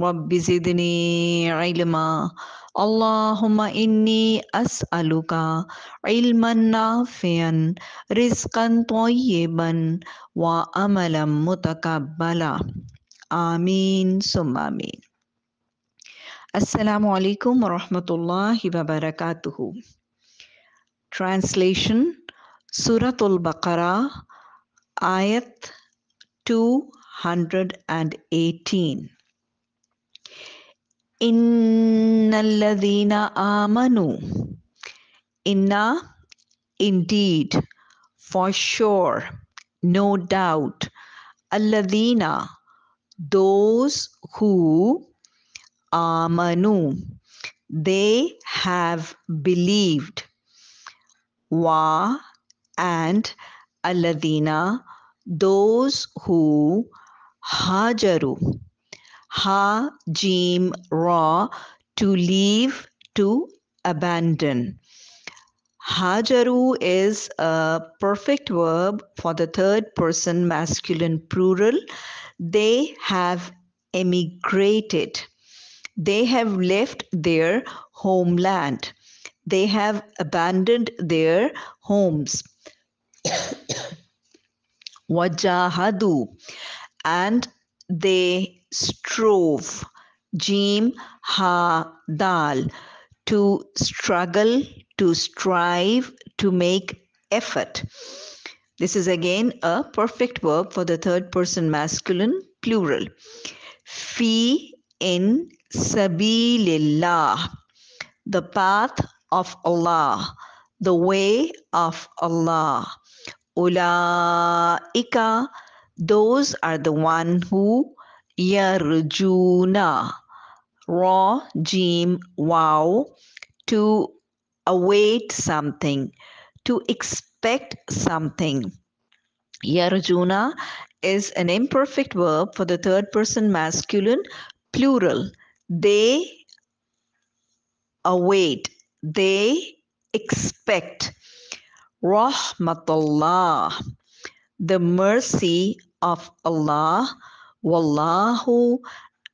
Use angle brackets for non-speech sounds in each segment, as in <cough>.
رب زدني علما اللهم إني أسألك علما نافعا رزقا طيبا وأملا متقبلا آمين ثم آمين alaikum wa rahmatullahi wa barakatuhu. Translation Suratul Baqarah, Ayat 218. Innalladhina amanu. Inna, indeed, for sure, no doubt. Alladhina, those who amanu, they have believed. Wa and alladhina, those who hajaru. Ha, jim, ra, to leave, to abandon. Hajaru is a perfect verb for the third person masculine plural. They have emigrated. They have left their homeland. They have abandoned their homes. <coughs> Wajahadu. And they strove. Jim ha dal. To struggle, to strive, to make effort. This is again a perfect verb for the third person masculine plural. Fi in sabilillah, the path of Allah, the way of Allah. Ulaika, those are the one who yarjuna, ra, jim, wow, to await something, to expect something. Yarjuna is an imperfect verb for the third person masculine plural. They await, they expect. Rahmatullah, the mercy of Allah. Wallahu,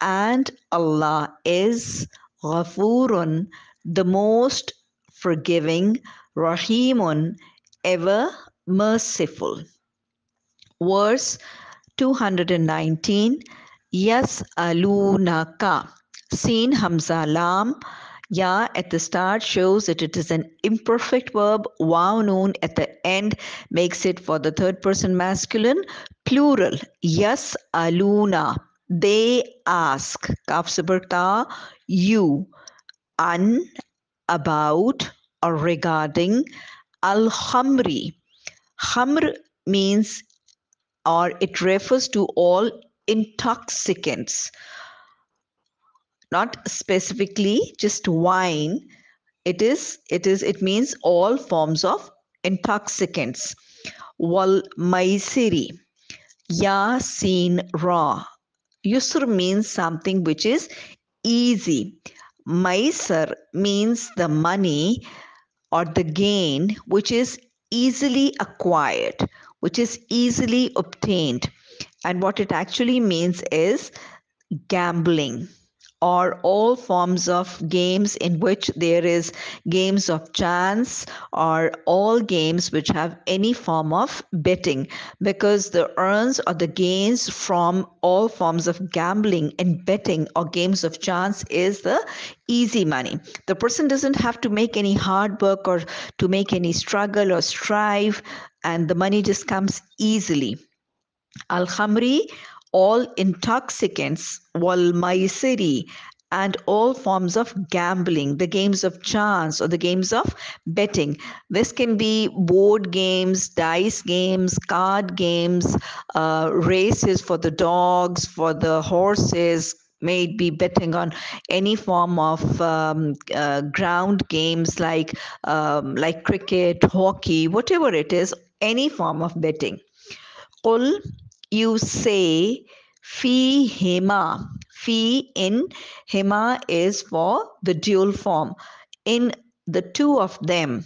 and Allah is Ghafurun, the most forgiving, Rahimun, ever merciful. Verse 219 Yes alunaka. Seen Hamza Lam. Ya at the start shows that it is an imperfect verb. Wow noon at the end makes it for the third person masculine plural. Yes aluna. They ask. Kaf ta you. An about or regarding al khamri. Khamr means or it refers to all intoxicants not specifically just wine. It is it is it means all forms of intoxicants. Wal maisiri yasin ra yusr means something which is easy. Maisar means the money or the gain which is easily acquired which is easily obtained. And what it actually means is gambling or all forms of games in which there is games of chance or all games which have any form of betting because the earns or the gains from all forms of gambling and betting or games of chance is the easy money. The person doesn't have to make any hard work or to make any struggle or strive and the money just comes easily. Al khamri all intoxicants, wal maisiri, and all forms of gambling, the games of chance or the games of betting. This can be board games, dice games, card games, uh, races for the dogs, for the horses, may be betting on any form of um, uh, ground games like um, like cricket, hockey, whatever it is, any form of betting. You say, fi hima. Fi in hima is for the dual form. In the two of them,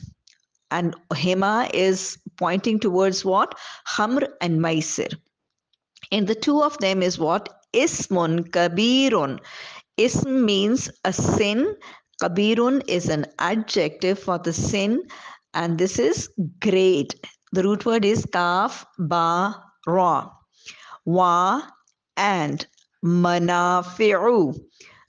and hima is pointing towards what? Hamr and Maisir. In the two of them is what? Ismun kabirun. Ism means a sin. Kabirun is an adjective for the sin, and this is great. The root word is kaf ba ra. Wa and manafi'u.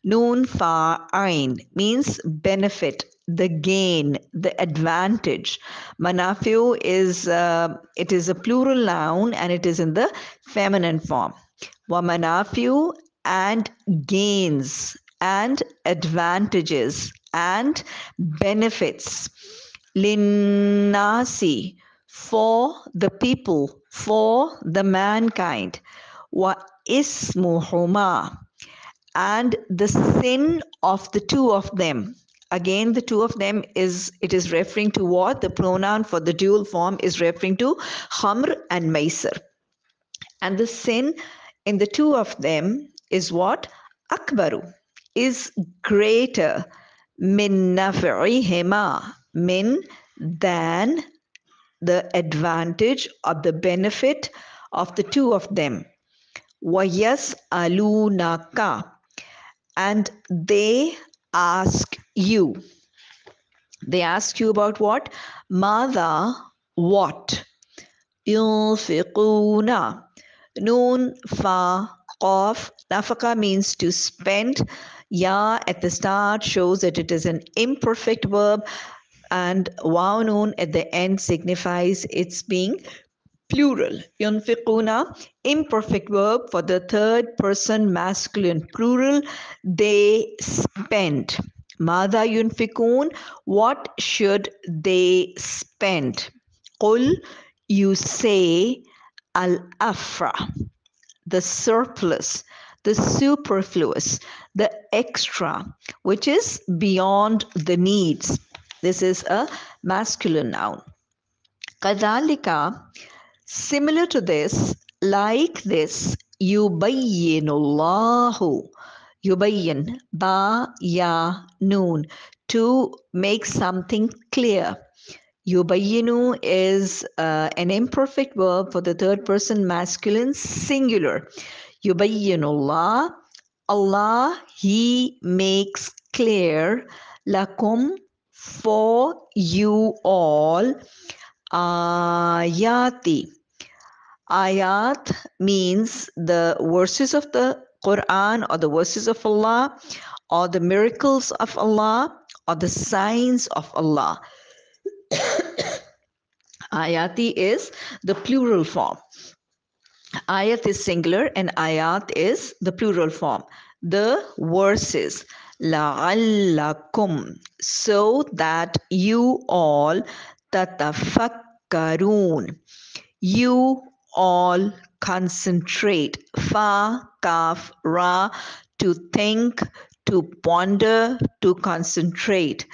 Noon fa ain means benefit, the gain, the advantage. Manafi'u is uh, it is a plural noun and it is in the feminine form. Wa manafi'u and gains and advantages and benefits. Linnasi for the people, for the mankind. Wa ismuhuma and the sin of the two of them. Again the two of them is it is referring to what? The pronoun for the dual form is referring to hamr and maisar. And the sin in the two of them is what? Akbaru. Is greater. Min naf'ihima. Min than the advantage or the benefit of the two of them wayas alunaka and they ask you. They ask you about what? Mother, what? Yunfiquna. Noon, fa, qaf. Nafaka means to spend. Ya at the start shows that it is an imperfect verb, and waw noon at the end signifies its being plural. Yunfiquna, imperfect verb for the third person masculine plural. They spend. Mada yunfikun, what should they spend? Qul, you say al afra, the surplus, the superfluous, the extra, which is beyond the needs. This is a masculine noun. Kadalika, Similar to this, like this, yubayyinullahu. Yubayyin, ba, ya, noon. To make something clear. Yubayyinu is uh, an imperfect verb for the third person masculine singular. Yubayyinullah. Allah, He makes clear. Lakum, for you all. Ayati Ayat means the verses of the Quran or the verses of Allah or the miracles of Allah or the signs of Allah. <coughs> Ayati is the plural form. Ayat is singular and ayat is the plural form. The verses لَعَلَّكُمْ so that you all tatafakkarun you all concentrate. Fa, kaf, ra, to think, to ponder, to concentrate.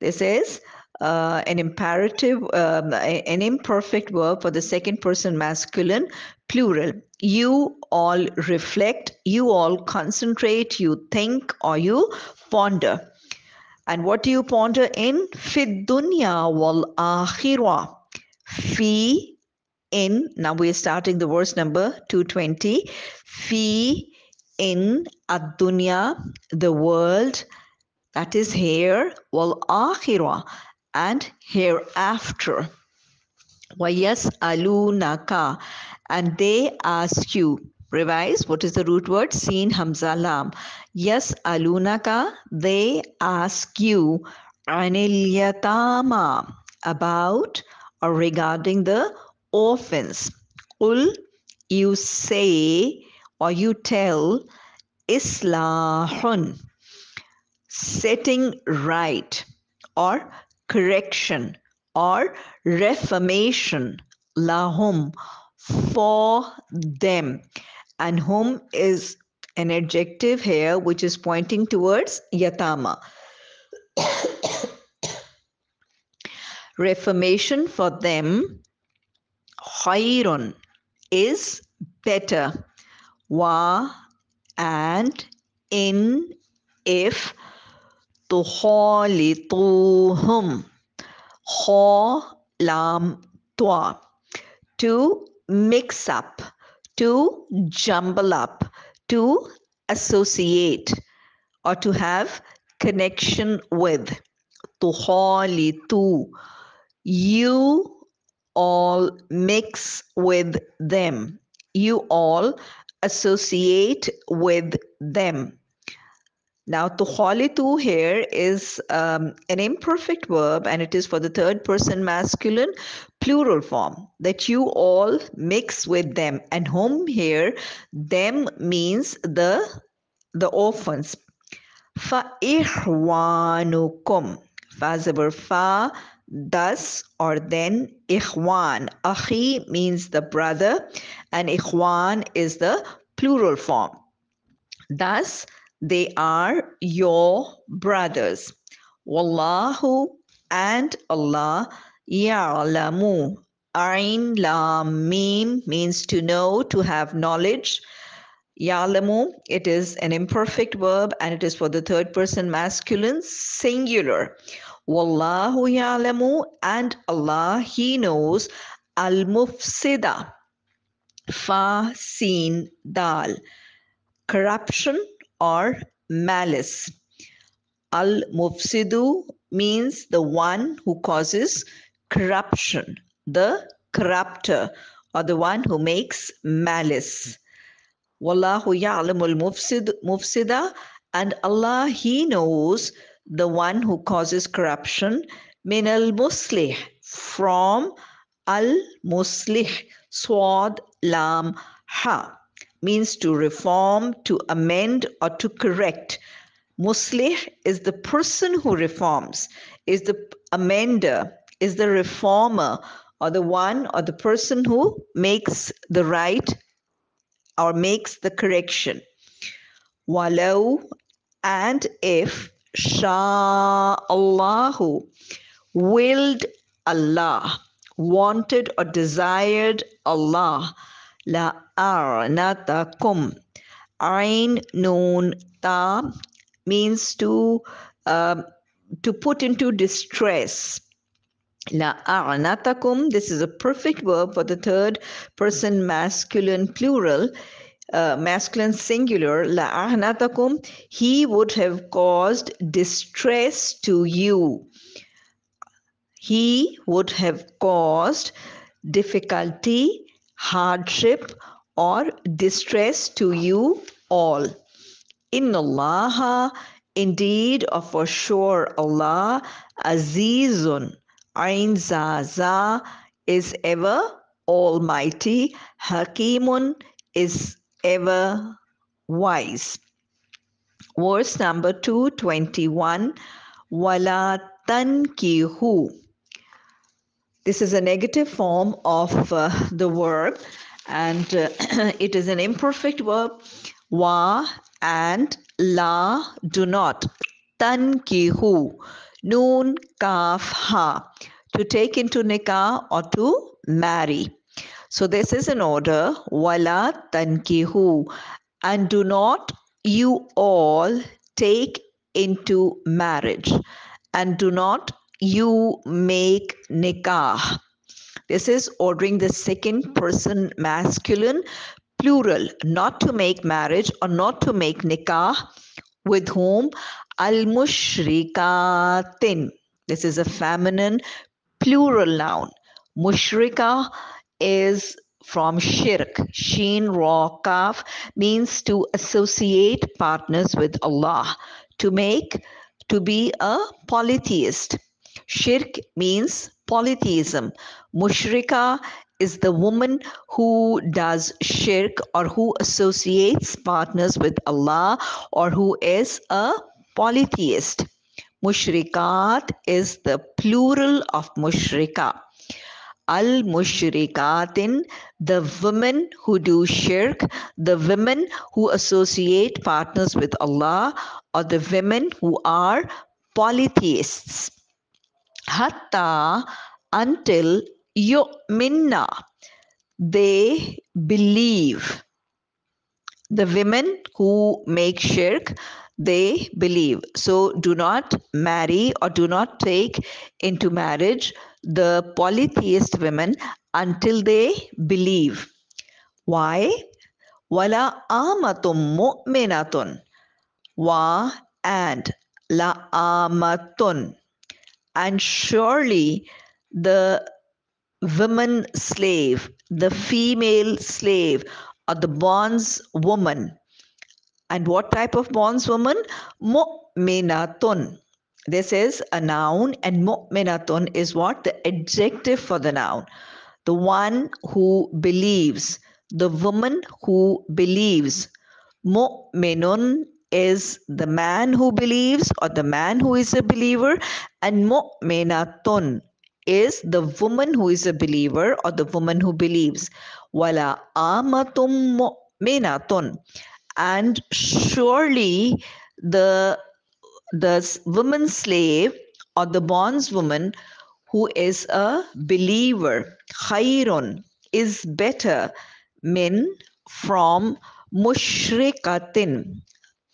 This is uh, an imperative, um, an imperfect verb for the second person masculine plural. You all reflect, you all concentrate, you think, or you ponder. And what do you ponder in? Fid dunya wal akhirah. Fi in now we're starting the verse number 220 fi in ad-dunya the world that is here wal akhirah and hereafter wa yas'alunaka and they ask you revise what is the root word seen hamza lam yes alunaka they ask you anil yatama about or regarding the orphans. Ul, you say or you tell, Islahun, setting right or correction or reformation, lahum, for them. And whom is an adjective here which is pointing towards yatama. <coughs> Reformation for them, khairun, is better. Wa and in if tuhalituhum. Kha lam twa. To mix up, to jumble up, to associate, or to have connection with. Tuhalitu. You all mix with them. You all associate with them. Now, tukhalitu here is um, an imperfect verb and it is for the third person masculine plural form that you all mix with them. And home here, them means the, the orphans. Fa ihwanukum. Fa zabar fa, thus or then ikhwan. Akhi means the brother and ikhwan is the plural form. Thus, they are your brothers. Wallahu and Allah ya'lamu. Ain lam mim means to know, to have knowledge. Ya'lamu, it is an imperfect verb and it is for the third person masculine singular. Wallahu ya'lamu and Allah, He knows. Al mufsida. Fa sin dal. Corruption or malice. Al mufsidu means the one who causes corruption, the corrupter, or the one who makes malice. Wallahu ya'lamul mufsid mufsida and Allah he knows the one who causes corruption min al muslih from al muslih swad lam ha means to reform, to amend, or to correct. Muslih is the person who reforms, is the amender, is the reformer, or the one or the person who makes the right or makes the correction. Walau and if Shah Allahu willed Allah, wanted or desired Allah La kum. Ain noon ta means to uh, to put into distress. La kum. This is a perfect verb for the third person masculine plural. Uh, masculine singular la kum. he would have caused distress to you he would have caused difficulty hardship or distress to you all. In Allah, indeed or for sure Allah, Azizun, Ain Zaza is ever almighty, Hakimun is ever wise. Verse number 221 Wala tankihu this is a negative form of uh, the verb and uh, <clears throat> it is an imperfect verb. Wa and la do not. Tankihu. Noon kaf ha. To take into nikah or to marry. So this is an order. Wala tankihu. And do not you all take into marriage. And do not you make nikah. This is ordering the second person masculine plural, not to make marriage or not to make nikah with whom al mushrikatin. This is a feminine plural noun. Mushrika is from shirk. Sheen ra kaf means to associate partners with Allah, to make, to be a polytheist. Shirk means polytheism. Mushrika is the woman who does shirk or who associates partners with Allah or who is a polytheist. Mushrikat is the plural of mushrika. al mushrikatin, the women who do shirk, the women who associate partners with Allah, or the women who are polytheists. Hatta until yu'minna, they believe. The women who make shirk, they believe. So do not marry or do not take into marriage the polytheist women until they believe. Why? Wala amatum mu'minatun. Wa and la amatun. And surely the woman slave, the female slave, or the bondswoman. And what type of bondswoman? Mu'minatun. This is a noun, and mu'minatun is what? The adjective for the noun. The one who believes, the woman who believes. Mu'minun is the man who believes or the man who is a believer, and mu'minatun is the woman who is a believer or the woman who believes. Wala amatum mu'minatun. And surely the the woman slave or the bondswoman who is a believer, khairun, is better min from mushrikatin,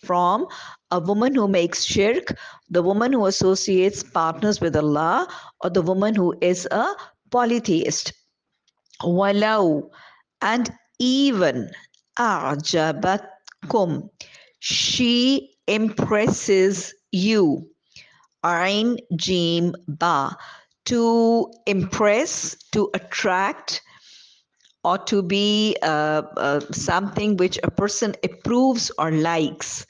from a woman who makes shirk, the woman who associates partners with Allah, or the woman who is a polytheist. Walau, and even a'jabatkum, she impresses you. Ain Jim Ba. To impress, to attract, or to be uh, uh, something which a person approves or likes.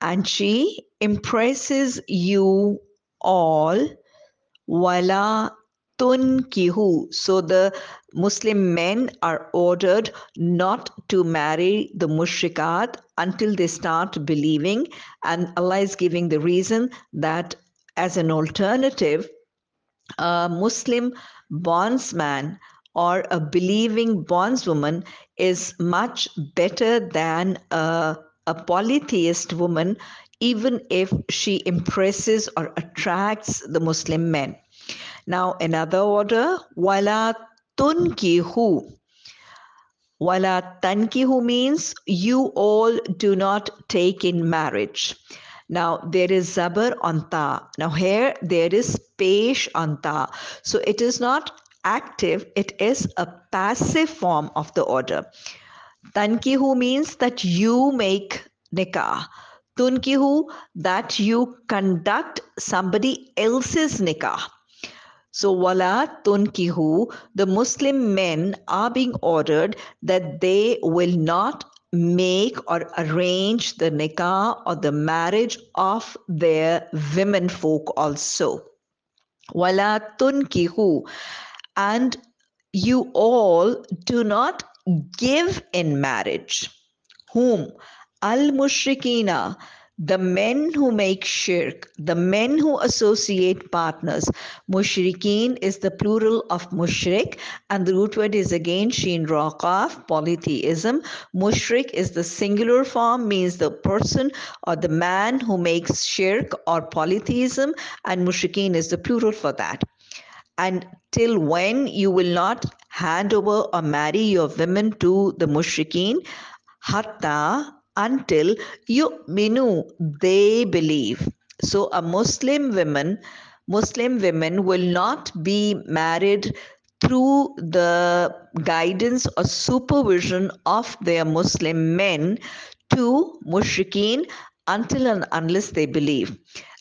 And she impresses you all. Wala tunkihu. So the Muslim men are ordered not to marry the mushrikat until they start believing. And Allah is giving the reason that as an alternative, a Muslim bondsman or a believing bondswoman is much better than a, a polytheist woman, even if she impresses or attracts the Muslim men. Now, another order, wala tunkihu. Wala tankihu means you all do not take in marriage. Now there is zabar on ta. Now here there is pesh on ta. So it is not active, it is a passive form of the order. Tankihu means that you make nikah. Tunkihu that you conduct somebody else's nikah. So, wala tunkihu, the Muslim men are being ordered that they will not make or arrange the nikah or the marriage of their women folk also. Wala tunkihu. And you all do not give in marriage. Whom? Al mushrikina the men who make shirk, the men who associate partners. Mushrikeen is the plural of mushrik, and the root word is again sheen raqaf, polytheism. Mushrik is the singular form, means the person or the man who makes shirk or polytheism, and mushrikeen is the plural for that. And till when you will not hand over or marry your women to the mushrikeen, hatta until you yu'minu, they believe. So a Muslim woman, Muslim women will not be married through the guidance or supervision of their Muslim men to mushrikeen until and unless they believe.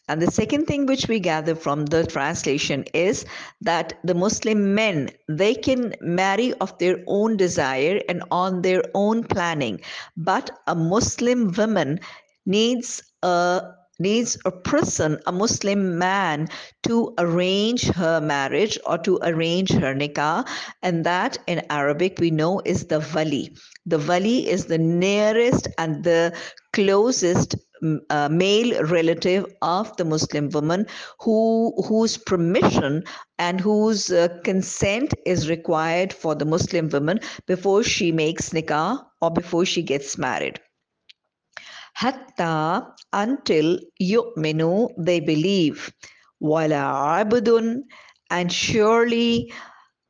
And the second thing which we gather from the translation is that the Muslim men, they can marry of their own desire and on their own planning. But a Muslim woman needs a needs a person, a Muslim man, to arrange her marriage or to arrange her nikah. And that in Arabic we know is the wali. The wali is the nearest and the closest uh, male relative of the Muslim woman who whose permission and whose uh, consent is required for the Muslim woman before she makes nikah or before she gets married. Hatta until yu'minu they believe. Wala abdun and surely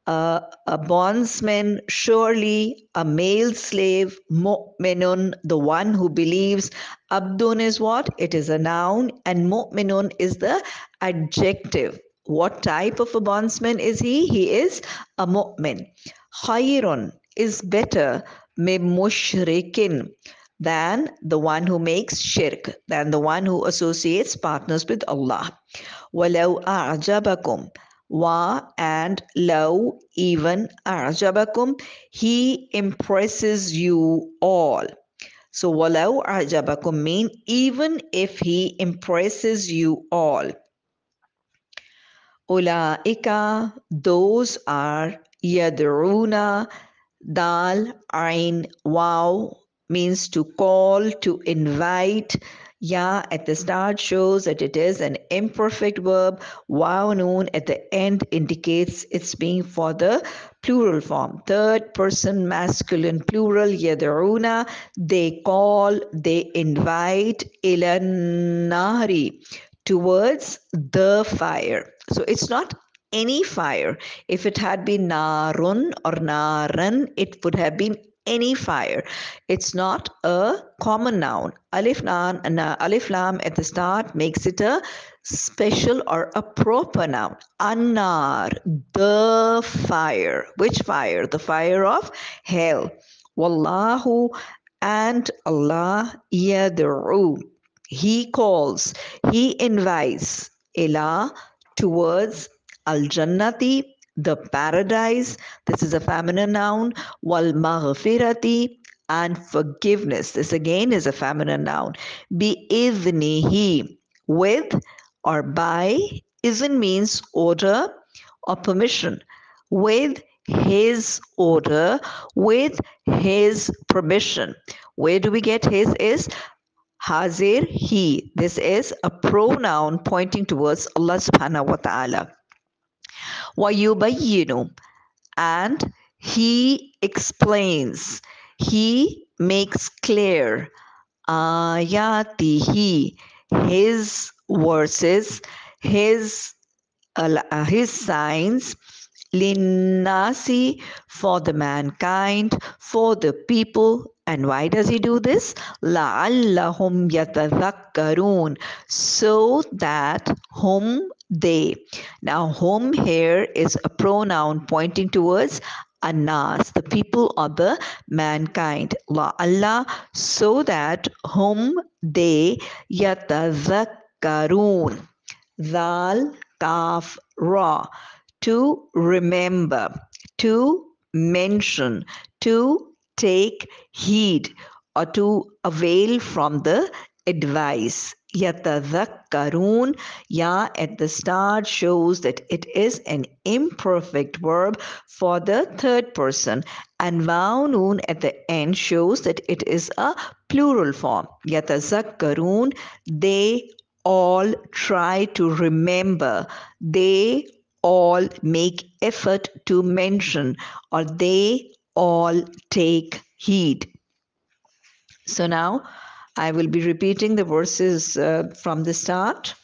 uh, a bondsman, surely a male slave, mu'minun, the one who believes. Abdun is what? It is a noun, and mu'minun is the adjective. What type of a bondsman is he? He is a mu'min. Khayrun is better, me mushrikin than the one who makes shirk, than the one who associates partners with Allah. Walau a'jabakum wa and law even a'jabakum he impresses you all. So walau a'jabakum mean even if he impresses you all. ulaika those are yadruna dal ain wow means to call to invite Ya at the start shows that it is an imperfect verb. Wow noon at the end indicates it's being for the plural form. Third person masculine plural. Yadruna. They call, they invite. Ilanari. Towards the fire. So it's not any fire. If it had been narun or naran, it would have been any fire. It's not a common noun. Alif lam, alif lam at the start makes it a special or a proper noun. Annar, the fire. Which fire? The fire of hell. Wallahu and Allah yad'u. He calls, he invites ila towards al jannati the paradise. This is a feminine noun. Wal maghfirati and forgiveness. This again is a feminine noun. Bi idnihi with or by. Isn means order or permission. With his order, with his permission. Where do we get his is Hazir, he. This is a pronoun pointing towards Allah subhanahu wa ta'ala. وَيُبَيِّنُ and he explains he makes clear ayatihi his verses his uh, his signs linnasi for the mankind for the people and why does he do this la'allahum yatadhakkarun so that whom they. Now, whom here is a pronoun pointing towards anas, the people of the mankind. La Allah, so that whom they yatazakkarun. Dal kaf ra. To remember, to mention, to take heed, or to avail from the advice yatadhakkarun ya at the start shows that it is an imperfect verb for the third person. And vaunun at the end shows that it is a plural form. Yatazakkarun they all try to remember. They all make effort to mention or they all take heed. So now I will be repeating the verses uh, from the start,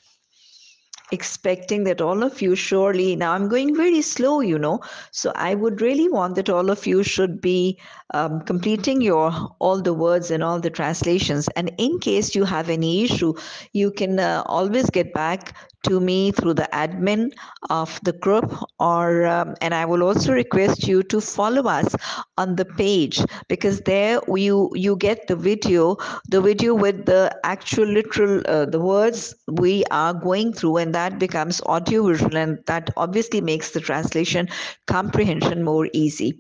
expecting that all of you surely. Now, I'm going very slow, you know, so I would really want that all of you should be um, completing your all the words and all the translations. And in case you have any issue, you can uh, always get back to me through the admin of the group or um, and i will also request you to follow us on the page because there you you get the video the video with the actual literal uh, the words we are going through and that becomes audio visual and that obviously makes the translation comprehension more easy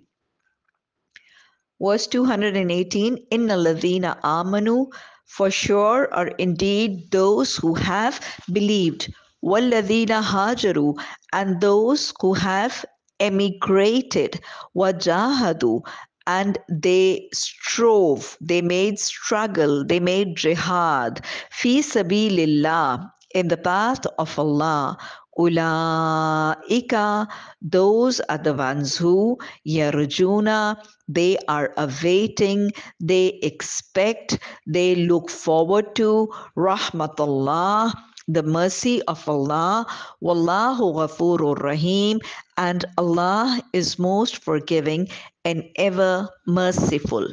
Verse 218 in lavina amanu, for sure are indeed those who have believed. Walladina hajaru, and those who have emigrated. Wajahadu, and they strove, they made struggle, they made jihad. Fi sabilillah, in the path of Allah. Ulaika, those are the ones who yarjuna, they are awaiting, they expect, they look forward to rahmatullah, the mercy of Allah. Wallahu ghafurur rahim, and Allah is most forgiving and ever merciful.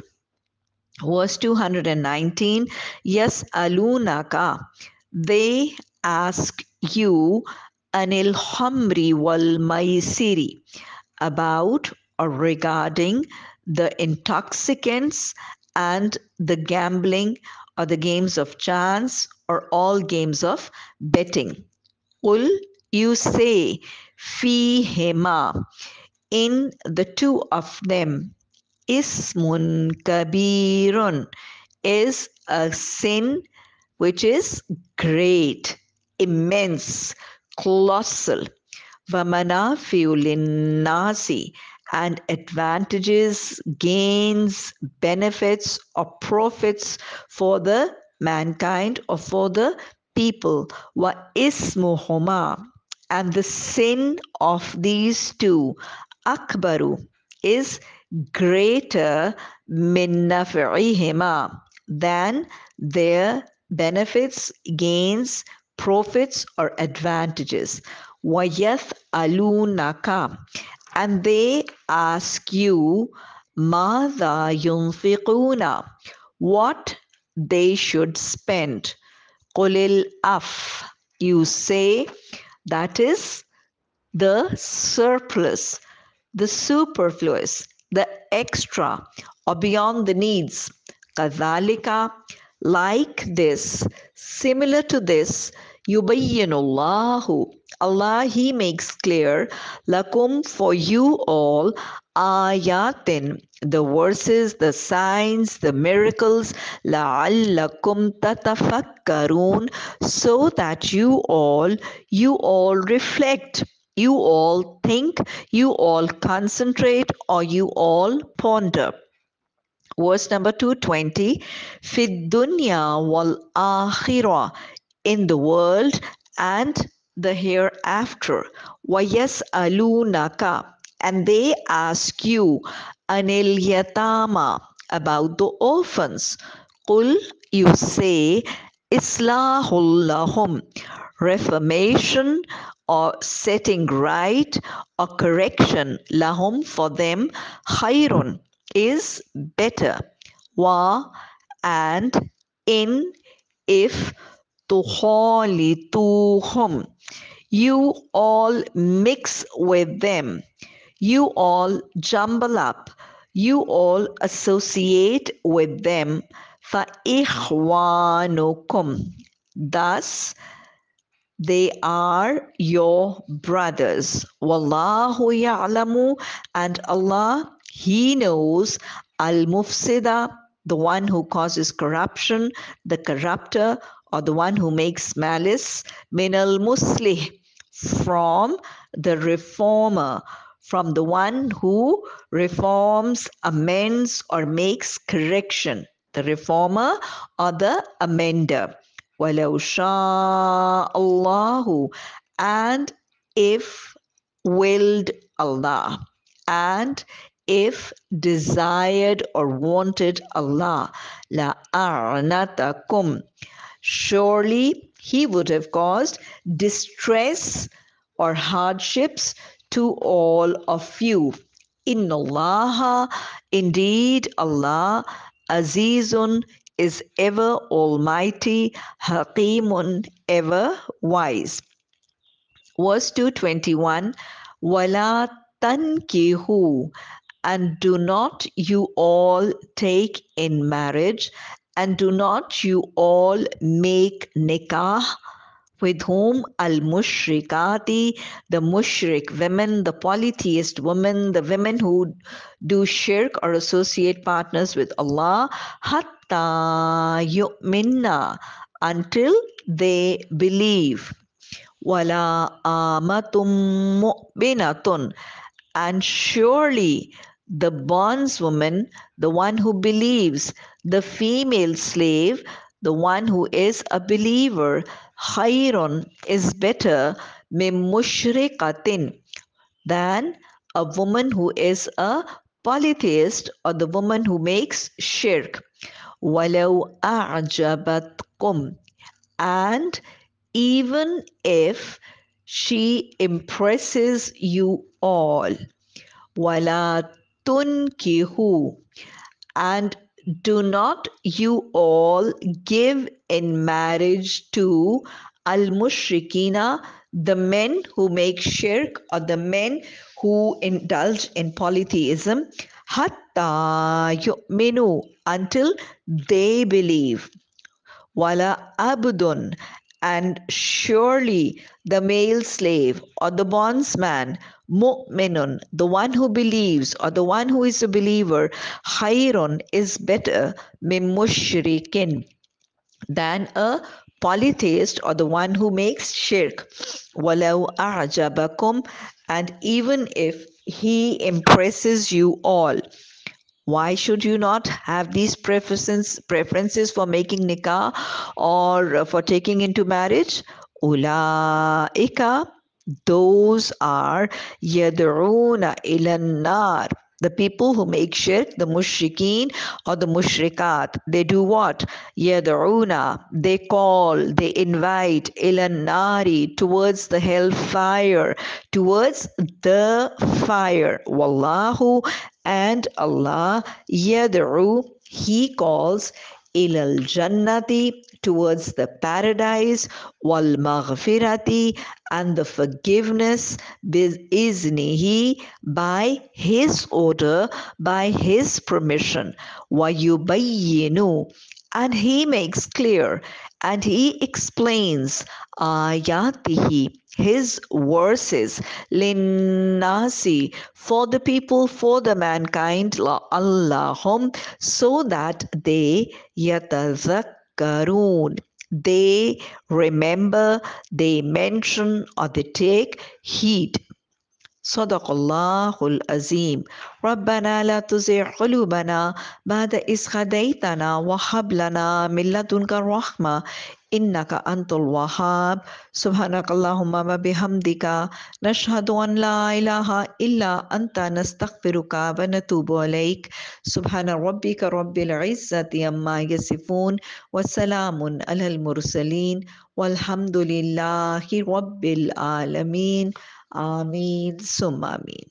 Verse 219 Yes, alunaka, they ask you anil hamri wal maisiri about or regarding the intoxicants and the gambling or the games of chance or all games of betting. Ul, you say, fi hema, in the two of them, ismun kabirun is a sin which is great, immense, colossal. Vamanafiu linnasi and advantages, gains, benefits, or profits for the mankind or for the people. Wa ismuhuma and the sin of these two, akbaru, is greater min than their benefits, gains, profits, or advantages. Wayath alunaka. And they ask you, Mada yunfiquna, what they should spend. Qulil af. You say that is the surplus, the superfluous, the extra, or beyond the needs. Kadhalika, like this, similar to this, yubayyinullahu. Allah, He makes clear, lakum for you all, ayatin, the verses, the signs, the miracles, la'allakum tatafakkarun, so that you all, you all reflect, you all think, you all concentrate, or you all ponder. Verse number 220 fid dunya wal akhirah in the world and the hereafter. Wayas alunaka. And they ask you anil yatama about the orphans? Qul you say islahul lahum reformation or setting right or correction lahum for them khairun is better. Wa and in if tuholituhum. You all mix with them. You all jumble up. You all associate with them. فإخوانكم. Thus, they are your brothers. Wallahu ya'lamu and Allah he knows Al Mufsida, the one who causes corruption, the corrupter, or the one who makes malice min al muslih from the reformer from the one who reforms amends or makes correction the reformer or the amender. Walau Allahu and if willed Allah and if desired or wanted Allah la arnatakum Surely he would have caused distress or hardships to all of you. Inna Allah, indeed Allah, Azizun is ever almighty, Hakimun ever wise. Verse 221 Wala tankihu and do not you all take in marriage, and do not you all make nikah with whom al mushrikati, the mushrik women, the polytheist women, the women who do shirk or associate partners with Allah, hatta yu'minna until they believe. Wala amatum mu'minatun and surely the bondswoman, the one who believes, the female slave, the one who is a believer, khayrun is better mushrikatin than a woman who is a polytheist or the woman who makes shirk. Walau a'jabatkum and even if she impresses you all. Wala tunkihu and do not you all give in marriage to al mushrikina the men who make shirk or the men who indulge in polytheism? Hatta yu'minu until they believe. Wala abdun and surely the male slave or the bondsman mu'minun the one who believes or the one who is a believer khairun is better mushrikin than a polytheist or the one who makes shirk. Walau a'jabakum and even if he impresses you all why should you not have these preferences preferences for making nikah or for taking into marriage? Ulaika those are yad'una ilan nar the people who make shirk, the mushrikeen or the mushrikat, they do what? Yad'una, they call, they invite ilan nari towards the hellfire, towards the fire. Wallahu and Allah yad'u, He calls ilal jannati towards the paradise wal maghfirati and the forgiveness biznihi by his order by his permission. Wayubayyinu and he makes clear and he explains ayatihi his verses linnasi for the people for the mankind la allahum so that they yatazakkarun they remember they mention or they take heed صدق الله العظيم. ربنا لا تزغ قلوبنا بعد إذ هديتنا وهب لنا من لدنك الرحمة إنك أنت الوهاب. سبحانك اللهم وبحمدك. نشهد أن لا إله إلا أنت. نستغفرك ونتوب إليك. سبحان ربك رب العزة عما يصفون وسلام على المرسلين. والحمد لله رب العالمين. Ameen Summa Ameen.